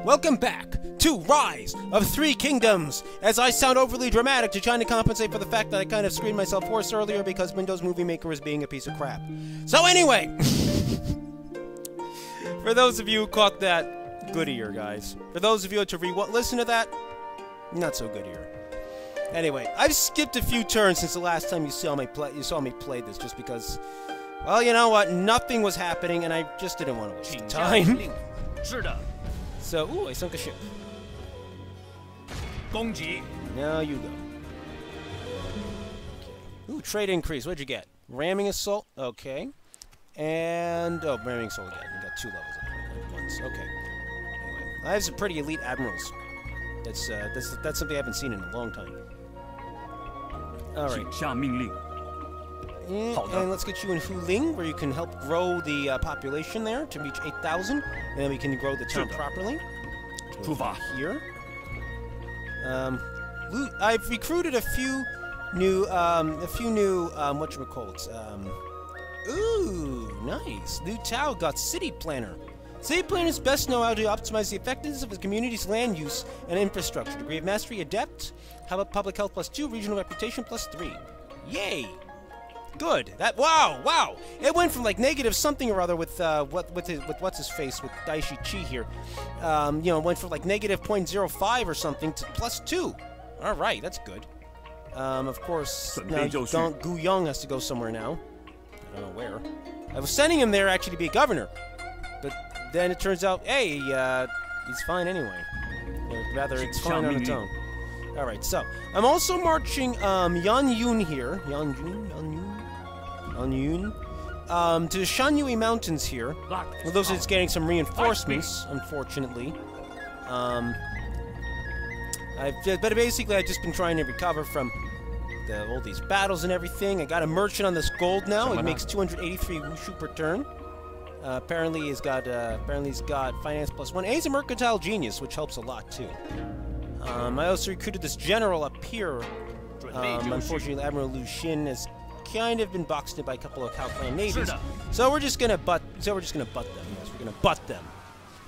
Welcome back to Rise of Three Kingdoms. As I sound overly dramatic to try to compensate for the fact that I kind of screened myself hoarse earlier because Windows Movie Maker was being a piece of crap. So anyway, for those of you who caught that, good ear, guys. For those of you to re listen to that, not so good ear. Anyway, I've skipped a few turns since the last time you saw me play. You saw me play this, just because. Well, you know what? Nothing was happening, and I just didn't want to waste time. So, ooh, I sunk a ship. Gongji. Now you go. Ooh, trade increase. What'd you get? Ramming assault. Okay. And oh, ramming assault again. You got two levels at once. Okay. Anyway, I have some pretty elite admirals. That's uh, that's that's something I haven't seen in a long time. All right. Mm, and, let's get you in Huling, where you can help grow the uh, population there to reach 8,000, and then we can grow the town properly. Puva. Here. Um, I've recruited a few new, um, a few new, um, whatchamacallits. Um, ooh, nice. Liu Tao got city planner. City planners best know how to optimize the effectiveness of his community's land use and infrastructure. Degree of mastery, adept. How about public health plus two, regional reputation plus three. Yay! Good. That wow, wow. It went from like negative something or other with uh, what with his, with what's his face with Daishi Chi here. Um, you know, went from like negative 0.05 or something to plus two. All right, that's good. Um, of course, now Gu Young has to go somewhere now. I don't know where. I was sending him there actually to be a governor, but then it turns out, hey, uh, he's fine anyway. Or rather, it's fine on its own. All right, so I'm also marching um, Yan Yun here. Yan Yun, Yan Yun. Anyun. Um, to the Shanyui Mountains here. Well, those it's getting some reinforcements, unfortunately. Um, I've, but basically, I've just been trying to recover from the, all these battles and everything. I got a merchant on this gold now. It makes 283 wushu per turn. Uh, apparently, he's got uh, apparently he's got finance plus one. And he's a mercantile genius, which helps a lot too. Um, I also recruited this general up here. Um, unfortunately, Admiral Lu Xin is kind of been boxed in by a couple of Cow Clan natives. So we're just gonna butt. So we're just gonna butt them. Yes, we're gonna butt them.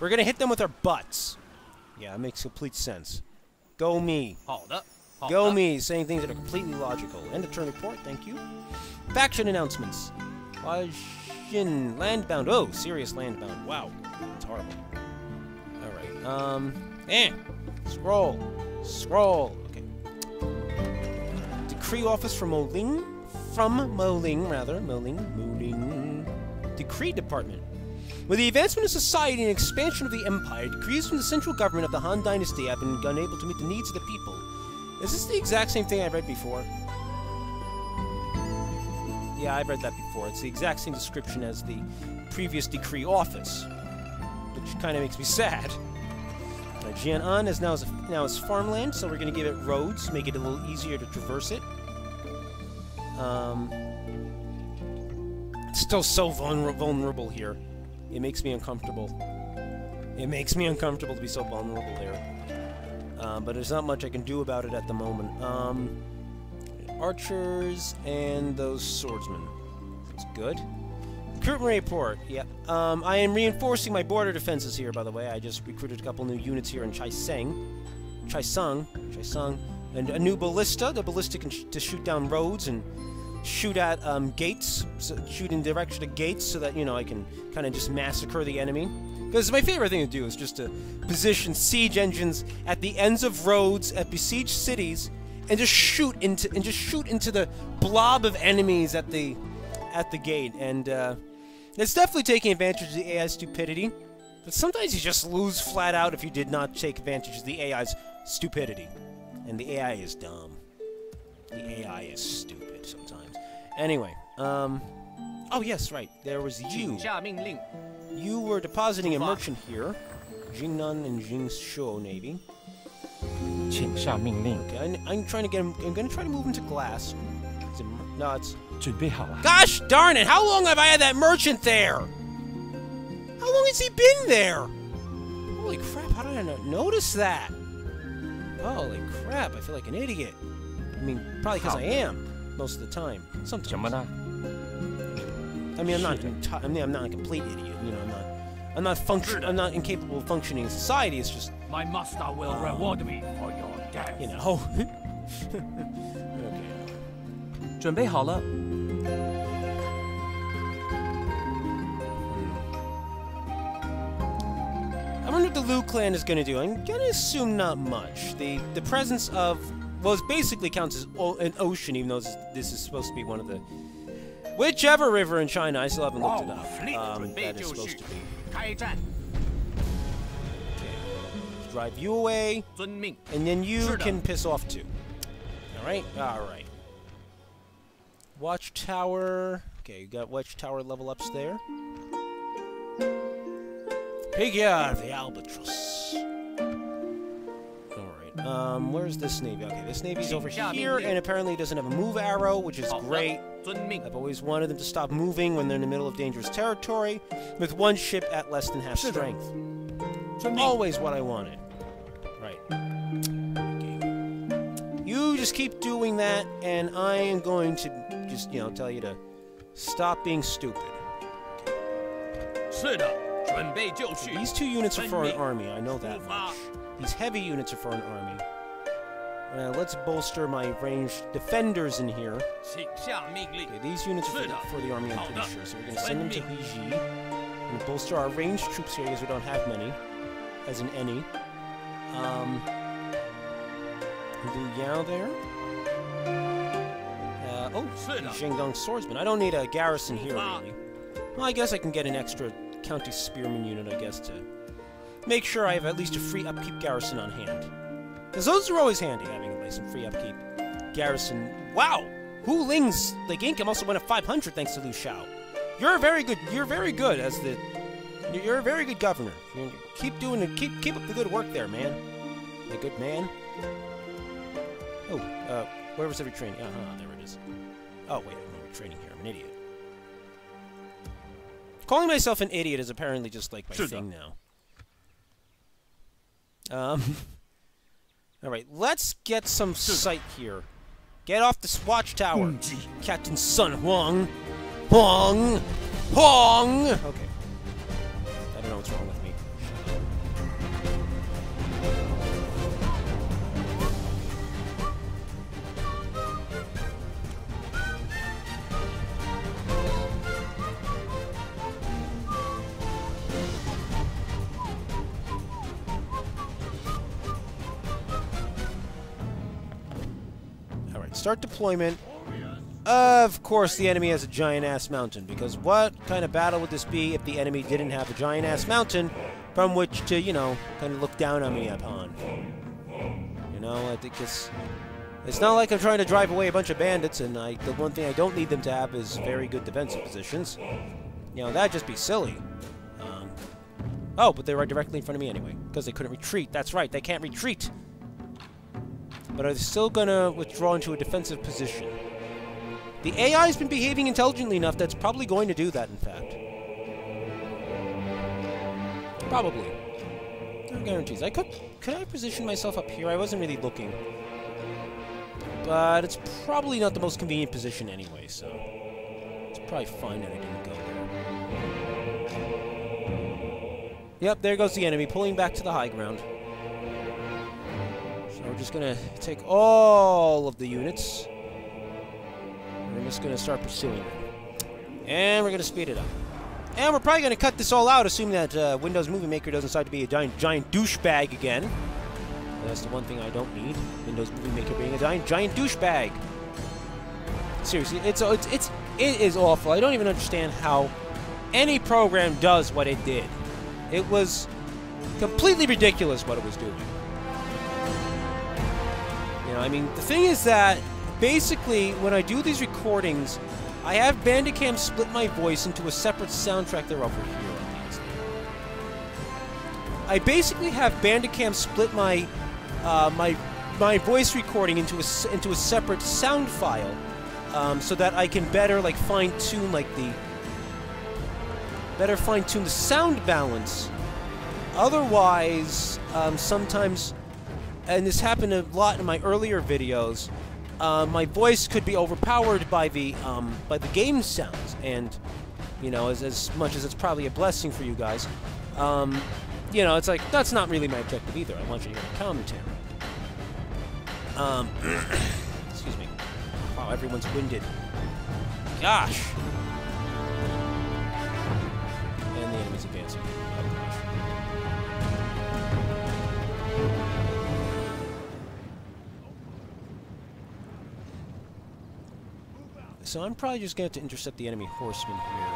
We're gonna hit them with our butts. Yeah, that makes complete sense. Go me. Hold up. Hold Go up. me. Saying things that are completely logical. End of turn report. Thank you. Faction announcements. Wajin landbound. Oh, serious landbound. Wow, that's horrible. All right. Um. Eh. Scroll. Scroll. Okay. Decree office from Oling. From Moling, rather. Moling. Moling. Decree department. With the advancement of society and expansion of the empire, decrees from the central government of the Han Dynasty have been unable to meet the needs of the people. Is this the exact same thing I read before? Yeah, I've read that before. It's the exact same description as the previous decree office, which kind of makes me sad. Jian'an is now is now is farmland, so we're going to give it roads, make it a little easier to traverse it. Um, still so vulner- vulnerable here. It makes me uncomfortable. It makes me uncomfortable to be so vulnerable here. Um, but there's not much I can do about it at the moment. Um, archers and those swordsmen. That's good. Recruitment report. Yep. Um, I am reinforcing my border defenses here, by the way. I just recruited a couple new units here in Chaiseng. Chaisung. Chaisung. And a new ballista. The ballista can sh to shoot down roads and shoot at um, gates. So shoot in direction of gates so that, you know, I can kind of just massacre the enemy. Because my favorite thing to do is just to position siege engines at the ends of roads, at besieged cities, and just shoot into and just shoot into the blob of enemies at the at the gate. And uh, it's definitely taking advantage of the AI's stupidity. But sometimes you just lose flat out if you did not take advantage of the AI's stupidity. And the AI is dumb. The AI is stupid sometimes. Anyway, um... Oh, yes, right. There was you. You were depositing a merchant here. Jingnan and Jingshuo, maybe. Okay, I'm, I'm trying to get him... I'm gonna try to move into glass. It's a, no, it's... Gosh darn it! How long have I had that merchant there? How long has he been there? Holy crap, how did I not notice that? Holy crap! I feel like an idiot. I mean, probably because I am most of the time. 怎 Sometimes. 么了？ I mean, I'm not. enti- I mean, I'm not a complete idiot. You know, I'm not. I'm not function. I'm not incapable of functioning in society. It's just My master will reward me for your death. you know. okay. 准备好了。 the Liu clan is going to do, I'm going to assume not much. The the presence of, well, it basically counts as an ocean, even though this, this is supposed to be one of the, whichever river in China, I still haven't looked it up, um, that is supposed to be. Okay. Drive you away, and then you can piss off too. Alright, alright. Watchtower. Okay, you got Watchtower level ups there. Figure of the albatross. Alright, um, where's this navy? Okay, this navy's over here, and apparently doesn't have a move arrow, which is great. I've always wanted them to stop moving when they're in the middle of dangerous territory, with one ship at less than half strength. Always what I wanted. Right. You just keep doing that, and I am going to just, you know, tell you to stop being stupid. Sit up. These two units are for an army, I know that much. These heavy units are for an army. Uh, let's bolster my ranged defenders in here. Okay, these units are for the, army, I'm pretty sure, so we're going to send them to Huiji. We're going to bolster our ranged troops here, because we don't have many, as in any. Um, Liu Yao there. Uh, oh, Zhengdong Swordsman. I don't need a garrison here, really. Well, I guess I can get an extra county spearman unit, I guess, to make sure I have at least a free upkeep garrison on hand. Because those are always handy, having like some free upkeep garrison. Wow! Hu Ling's like income also went up 500 thanks to Liu Shao. You're very good. You're very good as the. You're a very good governor. Keep doing it. Keep keep up the good work there, man. A good man. Oh, uh, where was every training? Uh huh. There it is. Oh wait, I'm not training here. I'm an idiot. Calling myself an idiot is apparently just like my thing now. Um. All right, let's get some sight here. Get off this watchtower, Captain Sun Huang. Huang, Huang. Okay. I don't know what's wrong start deployment. Of course, the enemy has a giant ass mountain, because what kind of battle would this be if the enemy didn't have a giant ass mountain from which to, you know, kind of look down on me upon? You know, I think it's. It's not like I'm trying to drive away a bunch of bandits, and I, the one thing I don't need them to have is very good defensive positions. You know, that'd just be silly. Um, oh, but they're right directly in front of me anyway, because they couldn't retreat. That's right, they can't retreat. But are still gonna withdraw into a defensive position? The AI has been behaving intelligently enough that's probably going to do that, in fact. Probably. No guarantees. I could... Could I position myself up here? I wasn't really looking. But it's probably not the most convenient position anyway, so... It's probably fine that I didn't go there. Yep, there goes the enemy, pulling back to the high ground. We're just gonna take all of the units. We're just gonna start pursuing them. And we're gonna speed it up. And we're probably gonna cut this all out, assuming that uh, Windows Movie Maker doesn't decide to be a giant, giant douchebag again. That's the one thing I don't need. Windows Movie Maker being a giant, giant douchebag. Seriously, it's it's it's it is awful. I don't even understand how any program does what it did. It was completely ridiculous what it was doing. Know, I mean, the thing is that basically when I do these recordings, I have Bandicam split my voice into a separate soundtrack. They're over here. I basically have Bandicam split my uh, my my voice recording into a into a separate sound file, um, so that I can better like fine tune like the better fine tune the sound balance. Otherwise, um, sometimes, and this happened a lot in my earlier videos, uh, my voice could be overpowered by the um, by the game sounds, and you know, as, as much as it's probably a blessing for you guys, Um, you know, it's like, that's not really my objective either. I want you to hear the commentary. Um, excuse me. Wow, everyone's winded. Gosh! And the enemy's advancing. So I'm probably just going to have to intercept the enemy horseman here.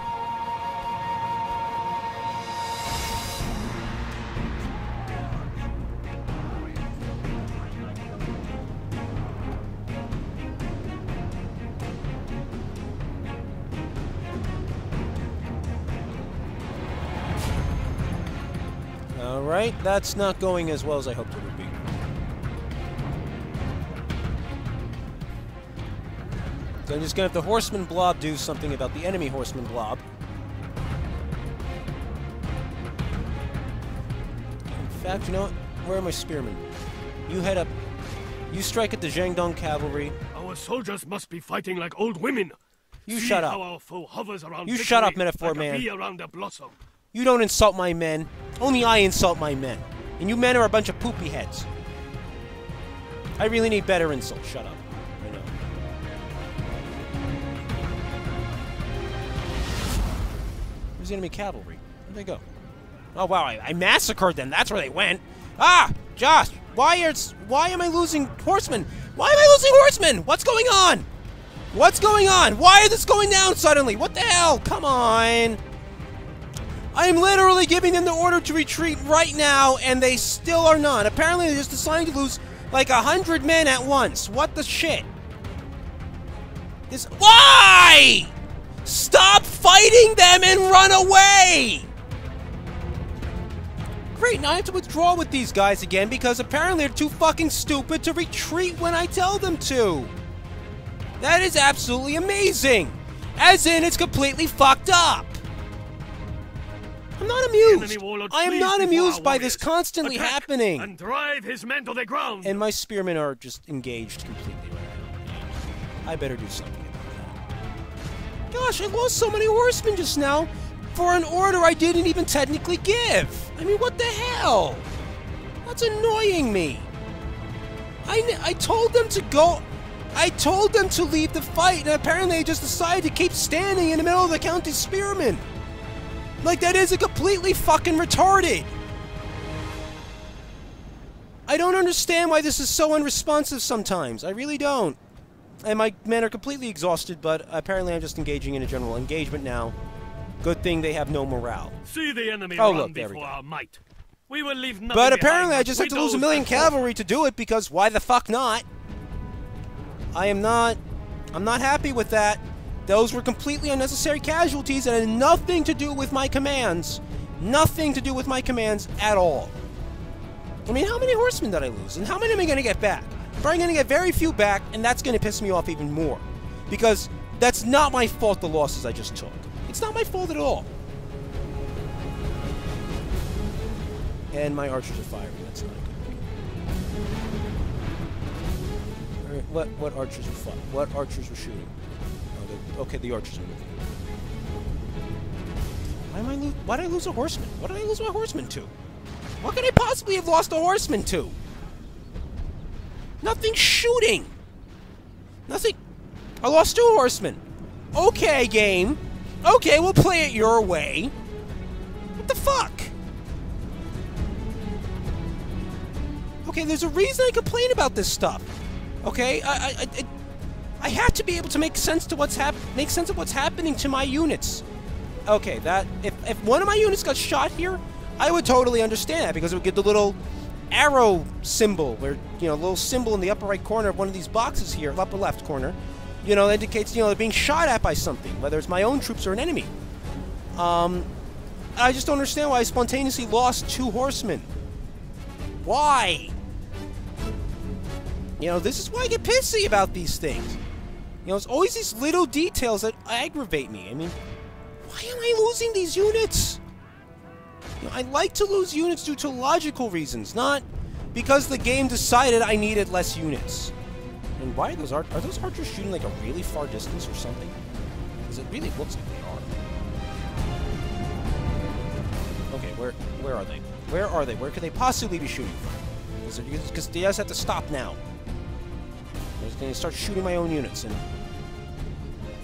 Alright, that's not going as well as I hoped it would be. So I'm just gonna have the horseman blob do something about the enemy horseman blob. In fact, you know what? Where are my spearmen? You head up. You strike at the Jiangdong cavalry. Our soldiers must be fighting like old women. You See shut up. our foe hovers around You shut up, Metaphor like Man. around a blossom. You don't insult my men. Only I insult my men. And you men are a bunch of poopy heads. I really need better insults. Shut up. Enemy cavalry? Where'd they go? Oh wow, I, I massacred them. That's where they went. Ah, Josh, why are why am I losing horsemen? Why am I losing horsemen? What's going on? What's going on? Why is this going down suddenly? What the hell? Come on. I'm literally giving them the order to retreat right now, and they still are not. Apparently, they're just deciding to lose like a hundred men at once. What the shit? This. Why? Stop fighting them and run away! Great, now I have to withdraw with these guys again because apparently they're too fucking stupid to retreat when I tell them to. That is absolutely amazing! As in, it's completely fucked up! I'm not amused. warlord I am not amused by this constantly Attack happening. And drive his men to the ground. And my spearmen are just engaged completely right now. I better do something about that. Gosh, I lost so many horsemen just now for an order I didn't even technically give. I mean, what the hell? That's annoying me. I, I told them to go. I told them to leave the fight, and apparently they just decided to keep standing in the middle of the county spearmen. Like, that is a completely fucking retarded. I don't understand why this is so unresponsive sometimes. I really don't. And my men are completely exhausted, but apparently I'm just engaging in a general engagement now. Good thing they have no morale. See the enemy Oh, run look, there we before go. our might. We will leave nothing But behind apparently I but just have to lose a million cavalry to do it because why the fuck not? I am not I'm not happy with that. Those were completely unnecessary casualties and had nothing to do with my commands. Nothing to do with my commands at all. I mean, how many horsemen did I lose? And how many am I going to get back? I'm probably going to get very few back, and that's going to piss me off even more. Because that's not my fault, the losses I just took. It's not my fault at all. And my archers are firing. That's not good. All right, what what archers were fi- What archers were shooting? Oh, okay, the archers are moving. Why am I lo- Why did I lose a horseman? What did I lose my horseman to? What could I possibly have lost a horseman to? Nothing shooting. Nothing. I lost two horsemen. Okay, game. Okay, we'll play it your way. What the fuck? Okay, there's a reason I complain about this stuff. Okay, I, I, I, I have to be able to make sense to what's hap- make sense of what's happening to my units. Okay, that if if one of my units got shot here, I would totally understand that because it would get the little arrow symbol, where you know, a little symbol in the upper right corner of one of these boxes here, upper left corner, you know, indicates you know they're being shot at by something, whether it's my own troops or an enemy. Um, I just don't understand why I spontaneously lost two horsemen. Why? You know, this is why I get pissy about these things. You know, it's always these little details that aggravate me. I mean, why am I losing these units? I like to lose units due to logical reasons, not because the game decided I needed less units. And why are those ar- are those archers shooting like a really far distance or something? Because it really looks like they are. Okay, where Where are they? Where are they? Where could they possibly be shooting from? Because they just have to stop now. I'm just going to start shooting my own units, and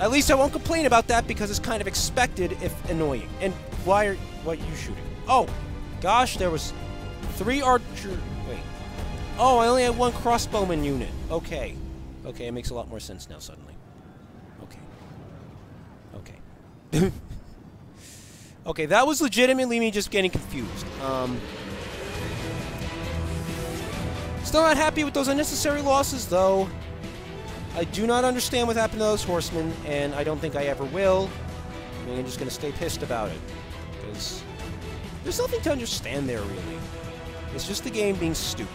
at least I won't complain about that because it's kind of expected, if annoying. And why are what are you shooting? Oh, gosh, there was three archer. Wait. Oh, I only had one crossbowman unit. Okay. Okay, it makes a lot more sense now suddenly. Okay. Okay. okay, that was legitimately me just getting confused. Um. Still not happy with those unnecessary losses, though. I do not understand what happened to those horsemen, and I don't think I ever will. I mean, I'm just going to stay pissed about it. Because there's nothing to understand there, really. It's just the game being stupid.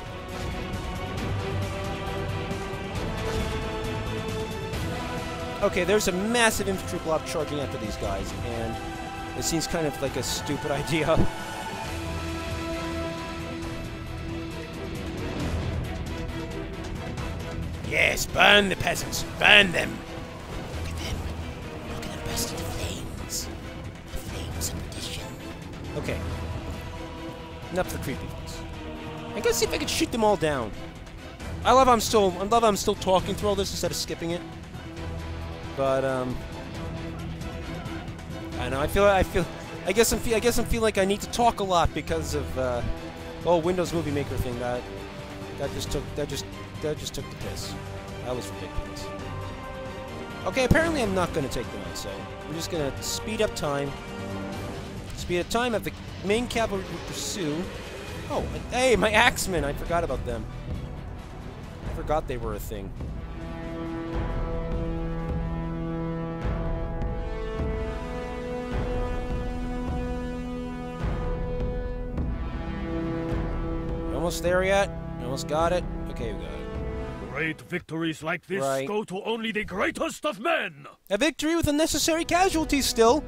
Okay, there's a massive infantry blob charging after these guys, and it seems kind of like a stupid idea. Yes, burn the peasants. Burn them. Enough the creepy ones. I gotta see if I can shoot them all down. I love I'm still I love I'm still talking through all this instead of skipping it. But um I know I feel I feel I guess I'm fe I guess I'm feeling like I need to talk a lot because of uh oh Windows Movie Maker thing that that just took that just that just took the piss. That was ridiculous. Okay, apparently I'm not to take them out, so I'm just to speed up time. Speed up time of the main cavalry pursue. Oh, hey, my axemen! I forgot about them. I forgot they were a thing. Almost there yet? Almost got it? Okay, we got it. Great victories like this Right. go to only the greatest of men. A victory with unnecessary casualties still.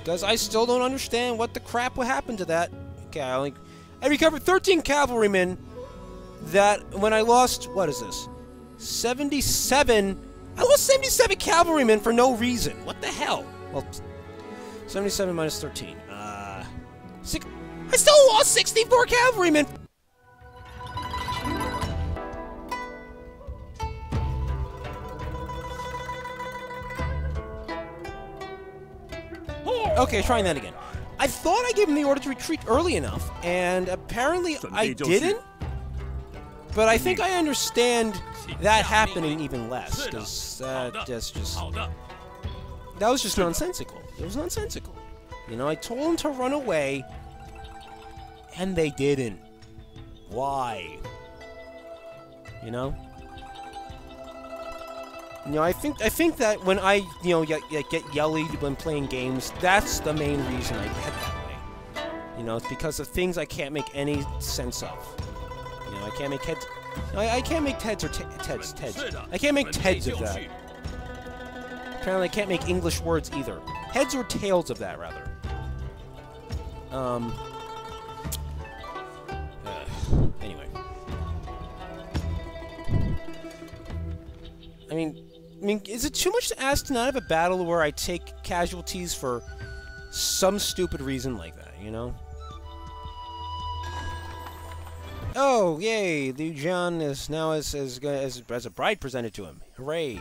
Because I still don't understand what the crap would happen to that. Okay, I, only, I recovered 13 cavalrymen that when I lost, what is this? 77. I lost 77 cavalrymen for no reason. What the hell? Well, 77 minus 13. Uh, six, I still lost 64 cavalrymen. Okay, trying that again. I thought I gave him the order to retreat early enough, and apparently I didn't. But I think I understand that happening even less, because that, that's just that was just nonsensical. It was nonsensical. You know, I told them to run away, and they didn't. Why? You know. You know, I think I think that when I, you know, get, get, yelled when playing games, that's the main reason I get that way. You know, it's because of things I can't make any sense of. You know, I can't make heads. I, I can't make heads or te- Teds. Teds. I can't make Teds of that. Apparently, I can't make English words either. Heads or tails of that, rather. Um. Mean, is it too much to ask to not have a battle where I take casualties for some stupid reason like that? You know. Oh, yay! Liu Jian is now as as as as a bride presented to him. Hooray!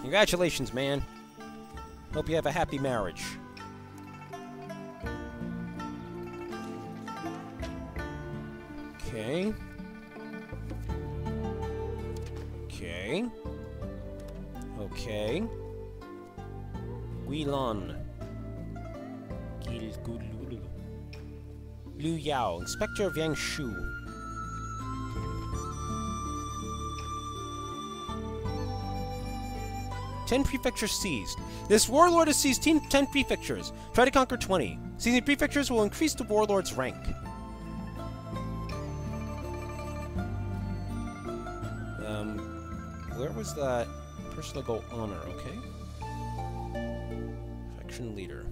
Congratulations, man. Hope you have a happy marriage. Okay. Okay. Okay. Guilon. Liu Yao, Inspector of Yangshu. Ten prefectures seized. This warlord has seized ten, 10 prefectures. Try to conquer 20. Seizing prefectures will increase the warlord's rank. Um, where was that personal goal honor? Okay. Faction leader.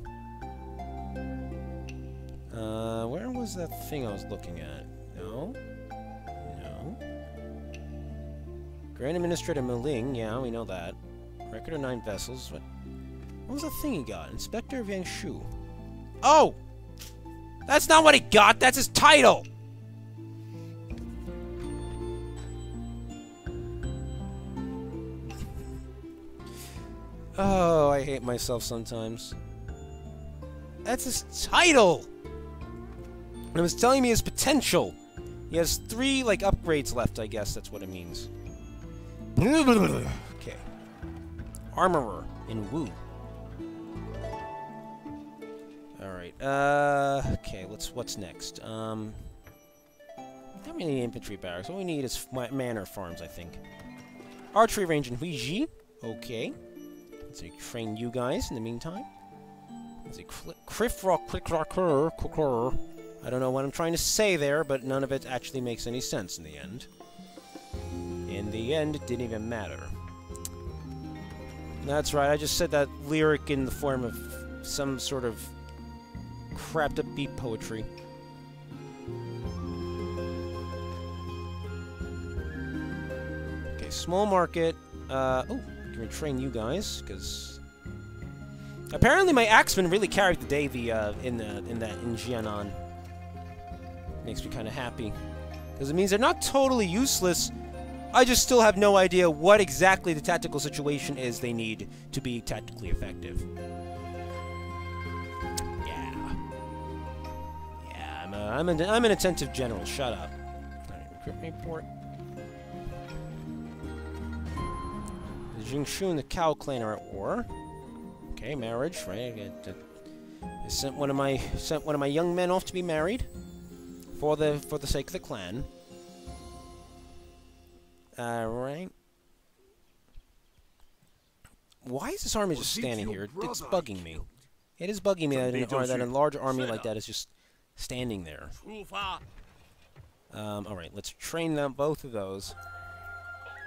Uh, where was that thing I was looking at? No. No. Grand Administrator Maling, yeah, we know that. Record of nine vessels. What? What was the thing he got? Inspector of Yangshu. Oh! That's not what he got. That's his title. Oh, I hate myself sometimes. That's his title. And it was telling me his potential. He has three, like, upgrades left, I guess that's what it means. Okay. Armorer in Wu. Alright, uh, okay, let's, what's next? Um, not really infantry barracks. What we need is ma manor farms, I think. Archery range in Huiji. Okay. See, train you guys in the meantime. I don't know what I'm trying to say there, but none of it actually makes any sense in the end. In the end, it didn't even matter. That's right, I just said that lyric in the form of some sort of crapped up beat poetry. Okay, small market. Uh, oh, we train you guys? Because apparently my axemen really carried the day the uh, in the in that in Jianan. Makes me kind of happy because it means they're not totally useless. I just still have no idea what exactly the tactical situation is they need to be tactically effective. Yeah. Yeah, I'm, a, I'm, an, I'm an attentive general. Shut up. Recruitment report. The and the Cao clan are at war. Okay, marriage, right? I, uh, I sent one of my sent one of my young men off to be married for the for the sake of the clan. Alright. Why is this army just standing here? It's bugging me. It is bugging me that, an, that a large army like that is just standing there. Um, alright, let's train them, both of those.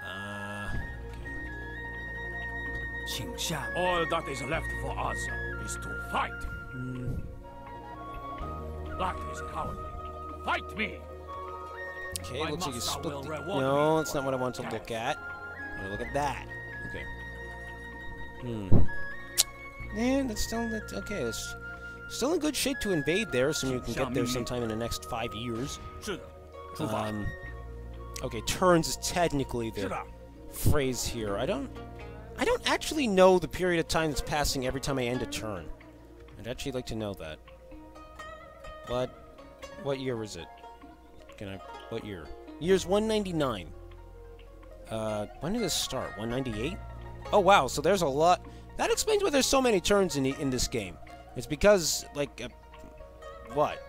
Uh, okay. All that is left for us is to fight. Mm. That is cowardly. Fight me! Okay, My looks like you split the... No, that's not what I want to look at. I want to look at that. Okay. Hmm. Yeah, that's still... That's, okay, it's still in good shape to invade there, so you can get there sometime in the next five years. Um, okay, turns is technically the phrase here. I don't... I don't actually know the period of time that's passing every time I end a turn. I'd actually like to know that. But, what year was it? Can I what year? Year's 199. Uh, when did this start? 198? Oh, wow, so there's a lot... That explains why there's so many turns in, the, in this game. It's because, like, uh, what?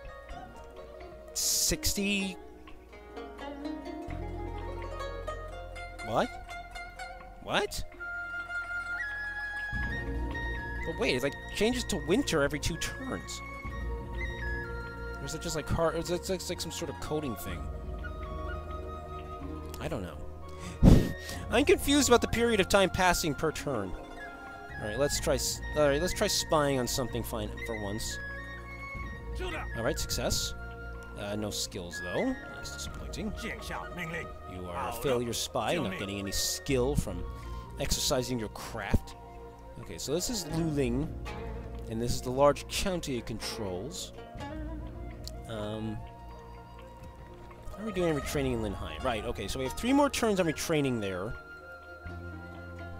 60... What? What? But wait, it like changes to winter every two turns. Or is it just like hard? Is it like some sort of coding thing? I don't know. I'm confused about the period of time passing per turn. Alright, let's try Alright, let's try spying on something fine for once. Alright, success. Uh, no skills though. That's disappointing. You are a failure spy, not getting any skill from exercising your craft. Okay, so this is Luling, and this is the large county it controls. Um, how are we doing retraining in Linhai? Right, okay, so we have three more turns on retraining there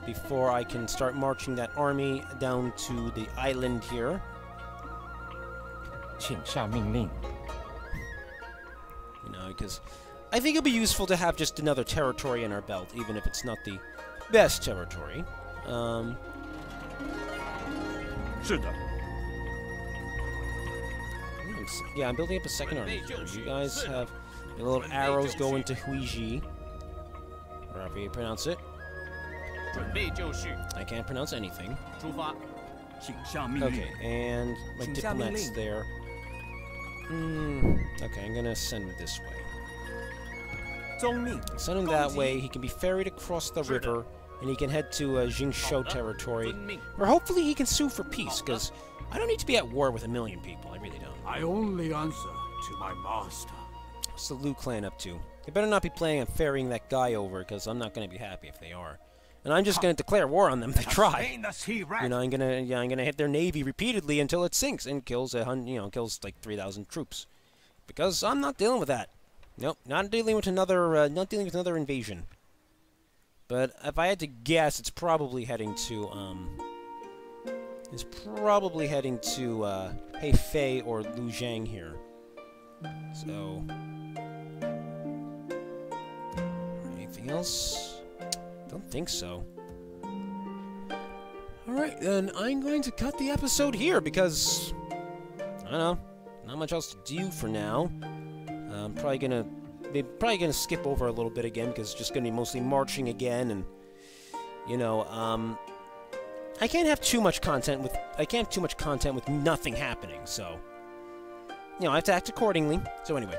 before I can start marching that army down to the island here. 请下命令. You know, because I think it'd be useful to have just another territory in our belt, even if it's not the best territory. Um, 是的。Yeah, I'm building up a second army here. You guys have the little arrows going to Huiji. Or however you pronounce it. I can't pronounce anything. Okay, and my diplomat's there. Mm, okay, I'm gonna send him this way. Send him that way, he can be ferried across the river, and he can head to uh, Jingshou territory, where hopefully he can sue for peace, because I don't need to be at war with a million people, I really don't. I only answer to my master. What's the Lu clan up to? They better not be planning on ferrying that guy over, because I'm not going to be happy if they are. and I'm just going to declare war on them. They try. Slain the sea rat. You know, I'm gonna, yeah, I'm gonna hit their navy repeatedly until it sinks and kills a hundred, you know, kills like 3,000 troops, because I'm not dealing with that. Nope, not dealing with another, uh, not dealing with another invasion. But if I had to guess, it's probably heading to, um, it's probably heading to, uh, Hefei or Lujiang here. So, anything else? Don't think so. Alright, then I'm going to cut the episode here because, I don't know, not much else to do for now. I'm probably gonna, maybe, probably gonna skip over a little bit again because it's just gonna be mostly marching again and, you know, um, I can't have too much content with, I can't have too much content with nothing happening, so, you know, I have to act accordingly. So anyway,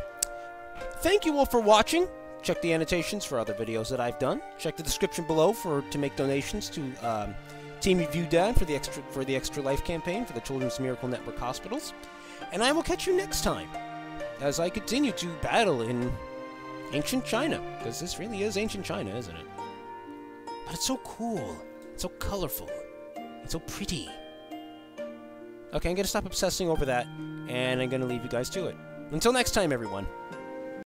thank you all for watching. Check the annotations for other videos that I've done. Check the description below for to make donations to um, Team Review Dad for the extra for the Extra Life campaign for the Children's Miracle Network hospitals. And I will catch you next time as I continue to battle in ancient China because this really is ancient China, isn't it? But it's so cool. It's so colorful. It's so pretty. Okay, I'm gonna stop obsessing over that, and I'm gonna leave you guys to it. Until next time, everyone.